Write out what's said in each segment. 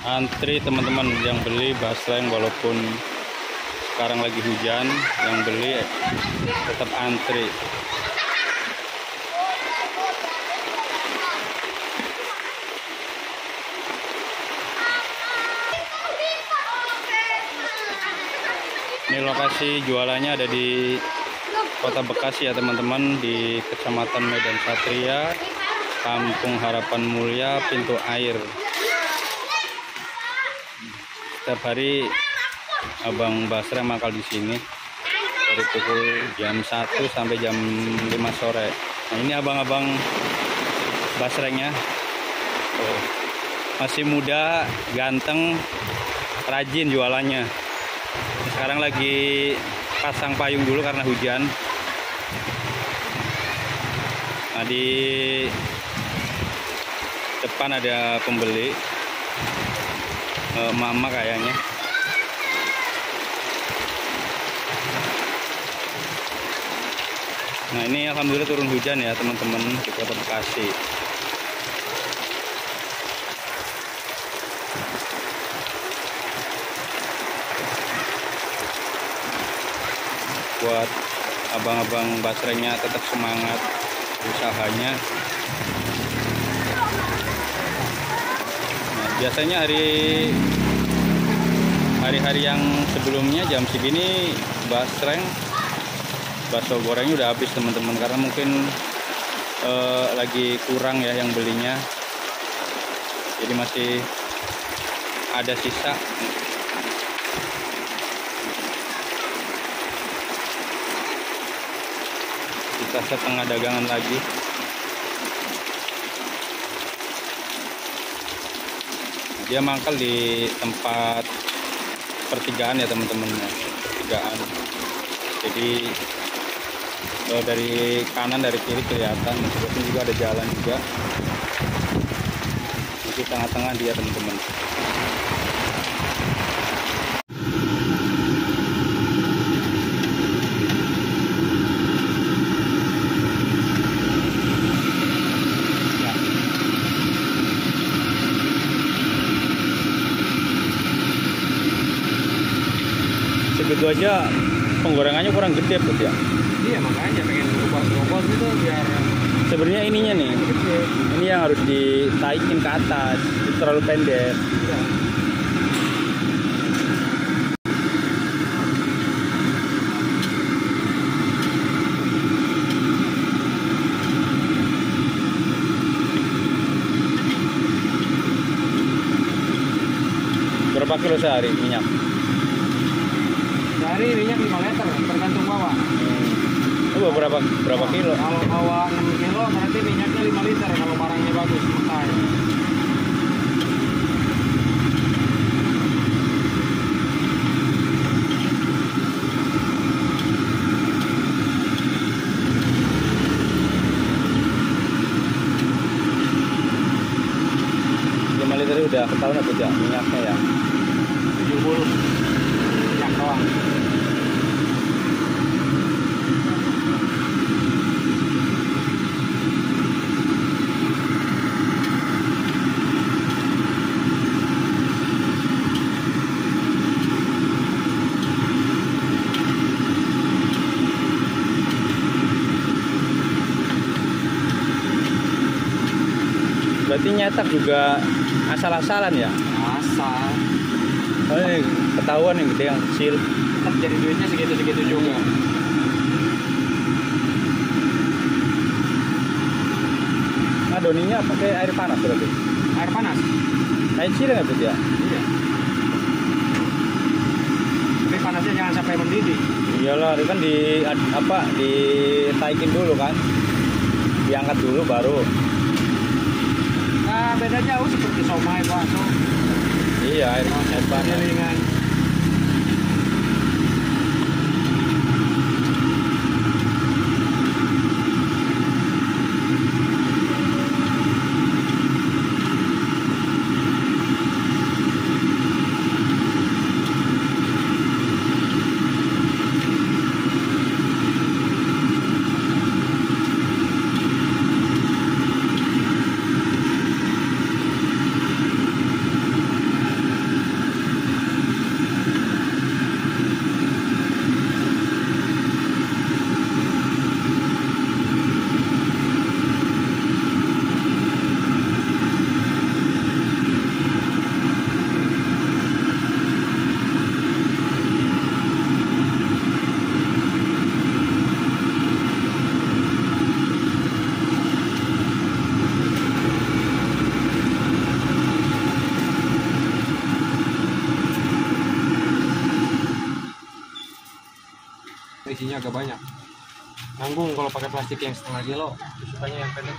antri teman-teman yang beli basreng walaupun sekarang lagi hujan yang beli tetap antri. Ini lokasi jualannya ada di kota Bekasi ya teman-teman di kecamatan Medan Satria Kampung Harapan Mulia Pintu Air setiap hari Abang Basra makal di sini dari pukul jam 1 sampai jam 5 sore. Nah ini abang-abang basrengnya oh, masih muda ganteng rajin jualannya. Sekarang lagi pasang payung dulu karena hujan. Nah di depan ada pembeli e, mama kayaknya. Nah ini alhamdulillah turun hujan ya teman-teman di kota Bekasi. Buat abang-abang basrengnya tetap semangat usahanya nah, biasanya hari hari-hari yang sebelumnya jam segini basreng bakso gorengnya udah habis teman-teman. Karena mungkin eh, lagi kurang ya yang belinya. Jadi masih ada sisa. Sisa setengah dagangan lagi dia mangkal di tempat pertigaan ya teman-teman pertigaan. Jadi eh, dari kanan dari kiri kelihatan meskipun juga ada jalan juga. Di tengah-tengah dia teman-teman segitu aja penggorengannya kurang gede ya Iya makanya pengen ubah robot itu biar sebenarnya ininya nih gede. ini yang harus ditaikin ke atas itu terlalu pendek Iya. berapa kilo sehari minyak Dari minyak 5 liter tergantung bawa. Itu berapa berapa kilo Kalau bawa 6 kilo berarti minyaknya 5 liter kalau barangnya bagus mentah. lima liter udah ketahuan atau tidak minyaknya ya berarti nyetak juga asal-asalan ya Asal. oh ini ketahuan yang gede yang kecil Tetap jadi duitnya segitu-segitu juga. adoninya pakai air panas berarti Air panas. air cireng nggak Bud, ya Iya. Tapi panasnya jangan sampai mendidih. iyalah itu kan di apa ditaikin dulu kan diangkat dulu baru Nah, beda jauh seperti somai, bakso, iya air, air agak banyak. Nanggung kalau pakai plastik yang setengah kilo sukanya yang pendek.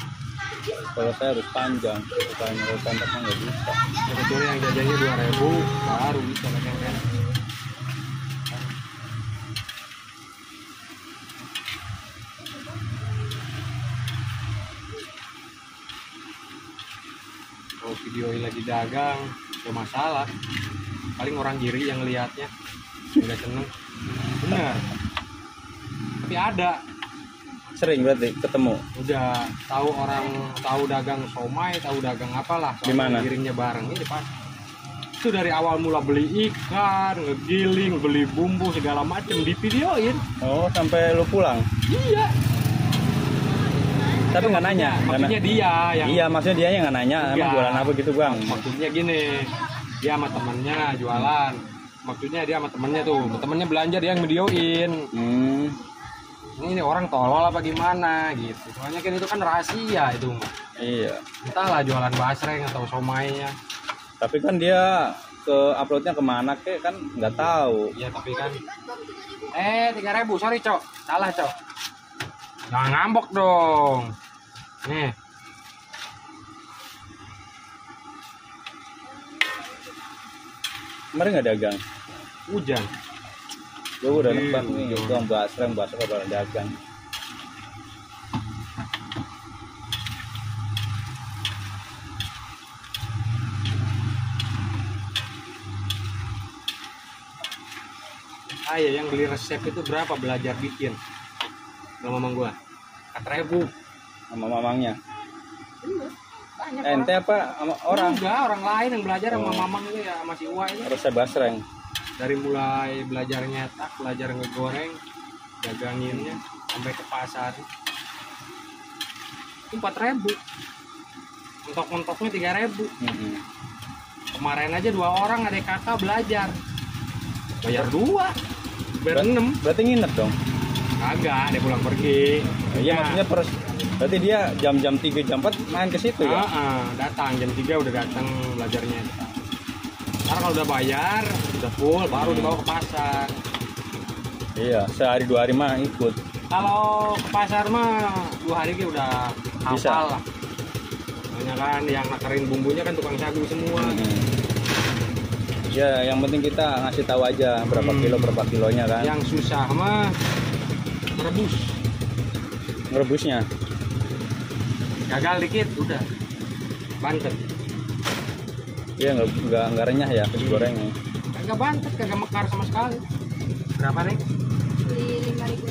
Kalau saya harus panjang, kalau pendek mah nggak bisa. ya kecuali yang jajannya dua ribu baru bisa pakai yang pendek. Kalau video lagi dagang gak masalah. Paling orang kiri yang lihatnya nggak seneng. Benar tapi ada Sering berarti ketemu. udah tahu orang tahu dagang somai tahu dagang apalah Di mana? giringnya bareng ini pas itu dari awal mula beli ikan ngegiling beli bumbu segala macem di videoin Oh, sampai lu pulang. iya Tapi nggak nanya. maksudnya dia yang Iya, maksudnya dia yang nggak nanya. Emang Iya. jualan apa gitu bang? maksudnya gini dia sama temennya jualan maksudnya dia sama temennya tuh temennya belanja dia yang videoin Hmm, ini, orang tolol apa gimana? Gitu. Soalnya kan itu kan rahasia itu mah iya. entahlah jualan basreng atau somainya. Tapi kan dia ke uploadnya ke mana kek kan nggak tahu. Iya tapi kan. Eh tiga ribu. Sorry cok. Salah cok. Jangan ngambok dong. Nih. Kemarin nggak dagang. hujan Gue udah Iya, nebak nih, jualan. itu yang basreng, basreng kalau dagang. Ah ya yang beli resep itu berapa belajar bikin Sama mamang gua Empat ribu sama mamangnya. Banyak Eh, ente apa sama orang? Enggak orang lain yang belajar sama Oh. mamang itu ya Sama si Uwa itu Resep basreng. Dari mulai belajar nyetak Belajar ngegoreng Daganginnya Sampai ke pasar. Empat ribu. Mentok-mentoknya tiga ribu. Mm-mm. kemarin aja dua orang ada kakak belajar. Bayar dua. Bayar Ber- enam. Berarti nginep dong. kagak dia pulang pergi. Iya, maksudnya pers berarti dia jam-jam 3 jam 4 main ke situ ya. Ah, datang. Jam 3 udah datang belajarnya Ntar kalau udah bayar udah full baru dibawa ke pasar Iya, sehari dua hari mah ikut. kalau ke pasar mah dua hari dia udah Bisa. hafal lah banyak kan yang nakarin bumbunya kan tukang sagu semua Mm. Ya, yang penting kita ngasih tahu aja berapa Hmm. kilo berapa kilonya kan. yang susah mah merebus Ngerebusnya. gagal dikit udah bantet Iya, nggak nggak nggak renyah ya terus gorengnya. kagak bantet kagak mekar sama sekali. Berapa nih beli lima ribu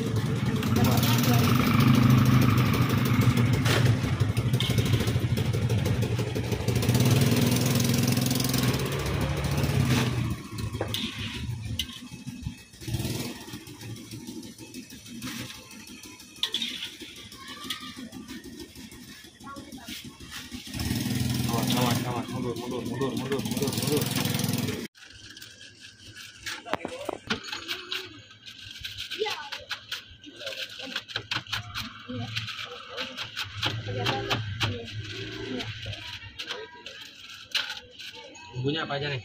mundur mundur mundur mundur mundur. Bumbunya apa aja nih